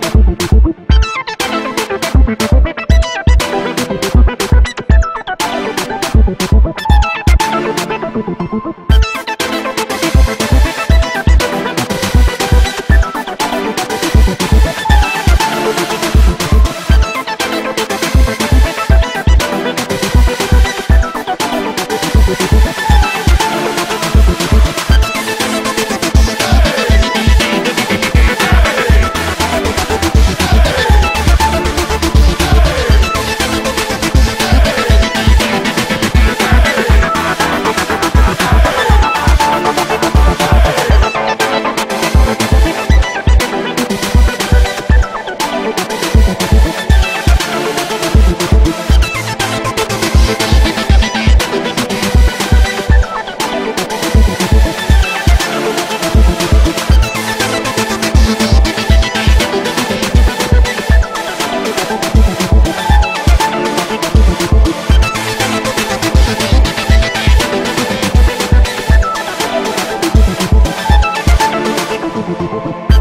Thank Thank you.